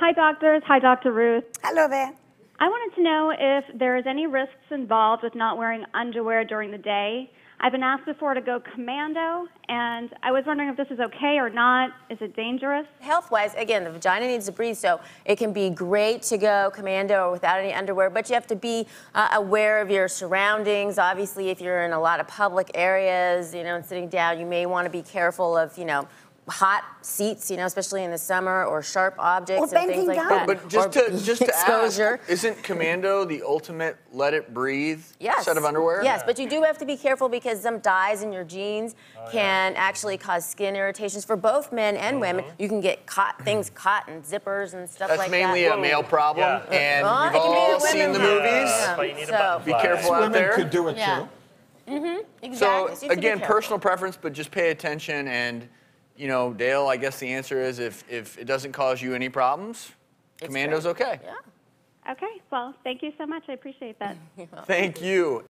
hi, doctors. Hi, Dr. Ruth. Hello there. I wanted to know if there is any risks involved with not wearing underwear during the day. I've been asked before to go commando, and I was wondering if this is okay or not. Is it dangerous? Health wise, again, the vagina needs to breathe, so it can be great to go commando or without any underwear, but you have to be uh, aware of your surroundings. Obviously, if you're in a lot of public areas, you know, and sitting down, you may want to be careful of, you know, hot seats, you know, especially in the summer, or sharp objects Or and things like down. that. But just Or to just to exposure. ask, isn't Commando the ultimate let it breathe Yes. set of underwear? Yes, but you do have to be careful because some dyes in your jeans Oh, can actually cause skin irritations for both men and women. You can get caught things caught in zippers and stuff That's like mainly that. a male problem, Yeah. and Well, we've can be a all seen women's the movies. Yeah. But you need So- button Be careful out Women there. could do it Yeah. too. Mm-hmm. Exactly. So you have to be again, personal preference, but just pay attention. And you know, Dale, I guess the answer is if if it doesn't cause you any problems, It's Commando's great. okay. Yeah. Okay, well, thank you so much. I appreciate that. Thank you.